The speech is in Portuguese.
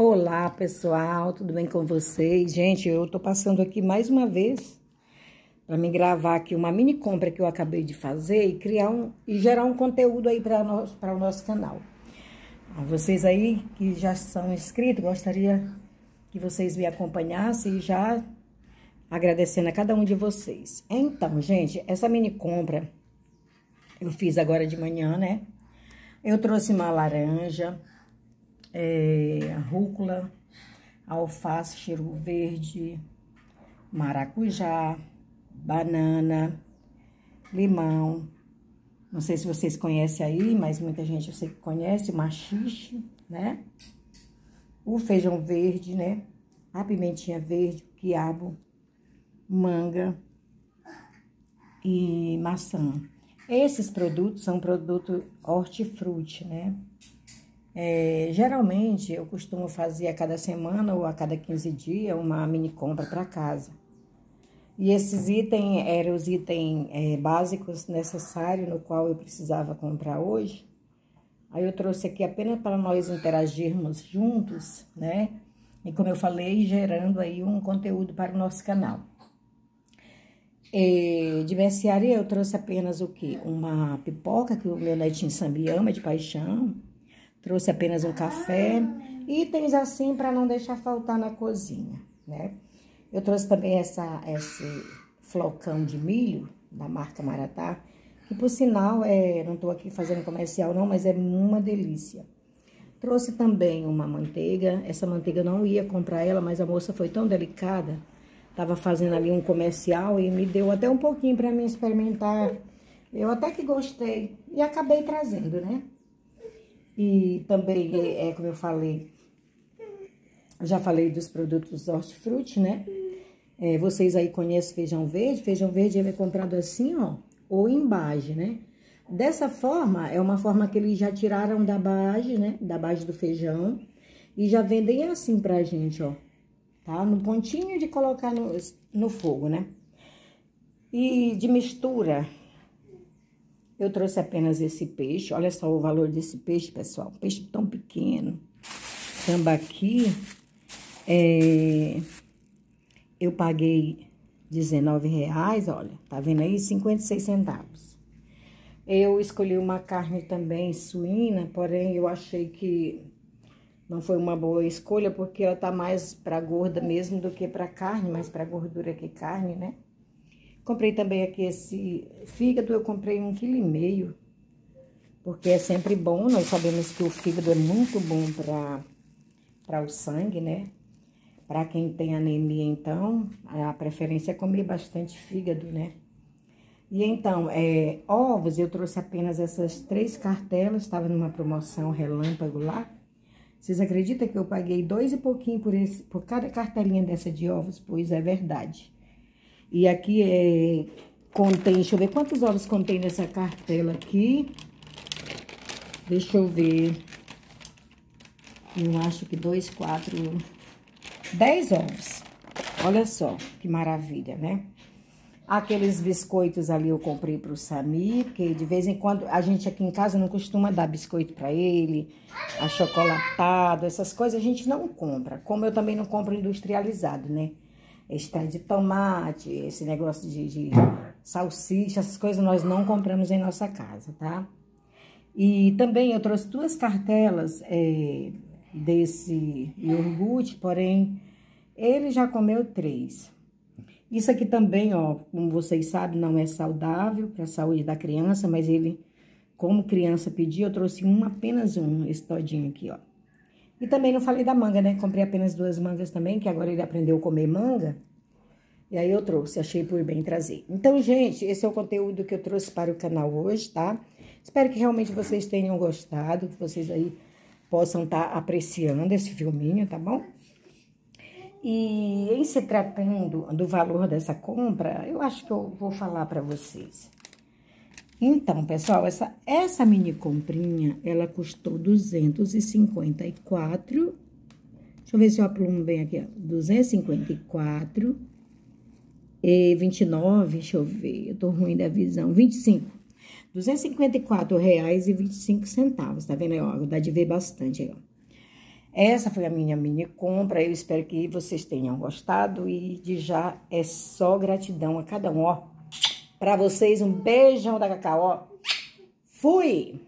Olá, pessoal, tudo bem com vocês? Gente, eu tô passando aqui mais uma vez para me gravar aqui uma mini compra que eu acabei de fazer e criar um e gerar um conteúdo aí para nós para o nosso canal. Vocês aí que já são inscritos, gostaria que vocês me acompanhassem e já agradecendo a cada um de vocês. Então, gente, essa mini compra eu fiz agora de manhã, né? Eu trouxe uma laranja, é, rúcula, alface, cheiro verde, maracujá, banana, limão. Não sei se vocês conhecem aí, mas muita gente eu sei que conhece, machixe, né? O feijão verde, né? A pimentinha verde, quiabo, manga e maçã. Esses produtos são produtos hortifruti, né? É, geralmente, eu costumo fazer a cada semana ou a cada 15 dias uma mini compra para casa. E esses itens eram os itens é, básicos necessários no qual eu precisava comprar hoje. Aí eu trouxe aqui apenas para nós interagirmos juntos, né? E como eu falei, gerando aí um conteúdo para o nosso canal. E, de mercearia eu trouxe apenas o que? Uma pipoca que o meu netinho Sambi ama de paixão Trouxe apenas um café, itens assim para não deixar faltar na cozinha, né? Eu trouxe também essa, esse flocão de milho da marca Maratá, que por sinal, é, não estou aqui fazendo comercial não, mas é uma delícia. Trouxe também uma manteiga, essa manteiga eu não ia comprar ela, mas a moça foi tão delicada, estava fazendo ali um comercial e me deu até um pouquinho para mim experimentar. Eu até que gostei e acabei trazendo, né? E também, é, é como eu falei, já falei dos produtos hortifruti, né? É, vocês aí conhecem feijão verde. Feijão verde ele é comprado assim, ó, ou em base, né? Dessa forma, é uma forma que eles já tiraram da base, né? Da base do feijão. E já vendem assim pra gente, ó. Tá? No pontinho de colocar no, no fogo, né? E de mistura, eu trouxe apenas esse peixe. Olha só o valor desse peixe, pessoal. Peixe tão pequeno. Tambaqui, é, eu paguei R$19,00, olha. Tá vendo aí? 56 centavos. Eu escolhi uma carne também suína, porém eu achei que não foi uma boa escolha, porque ela tá mais pra gorda mesmo do que pra carne, mais pra gordura que carne, né? Comprei também aqui esse fígado, eu comprei um quilo e meio, porque é sempre bom, nós sabemos que o fígado é muito bom para o sangue, né? Para quem tem anemia, então, a preferência é comer bastante fígado, né? E então, é, ovos, eu trouxe apenas essas três cartelas, estava numa promoção relâmpago lá. Vocês acreditam que eu paguei dois e pouquinho por, esse, por cada cartelinha dessa de ovos? Pois é verdade. E aqui é, contém, deixa eu ver quantos ovos contém nessa cartela aqui. Deixa eu ver. Eu acho que dois, quatro, dez ovos. Olha só, que maravilha, né? Aqueles biscoitos ali eu comprei pro Samir, porque de vez em quando a gente aqui em casa não costuma dar biscoito para ele, achocolatado, essas coisas a gente não compra. Como eu também não compro industrializado, né? Extrato de tomate, esse negócio de, de salsicha, essas coisas nós não compramos em nossa casa, tá? E também eu trouxe duas cartelas é, desse iogurte, porém ele já comeu três. Isso aqui também, ó, como vocês sabem, não é saudável para a saúde da criança, mas ele, como criança pediu, eu trouxe um, apenas um, esse todinho aqui, ó. E também não falei da manga, né? Comprei apenas duas mangas também, que agora ele aprendeu a comer manga. E aí eu trouxe, achei por bem trazer. Então, gente, esse é o conteúdo que eu trouxe para o canal hoje, tá? Espero que realmente vocês tenham gostado, que vocês aí possam estar tá apreciando esse filminho, tá bom? E em se tratando do valor dessa compra, eu acho que eu vou falar para vocês. Então, pessoal, essa, essa mini comprinha, ela custou 254. Deixa eu ver se eu aplumo bem aqui, ó. 254 e 29, deixa eu ver, eu tô ruim da visão, 25. 254 reais e 25 centavos, tá vendo aí, ó? Dá de ver bastante aí, ó. Essa foi a minha mini compra. Eu espero que vocês tenham gostado e de já é só gratidão a cada um, ó. Para vocês, um beijão da Cacau. Fui!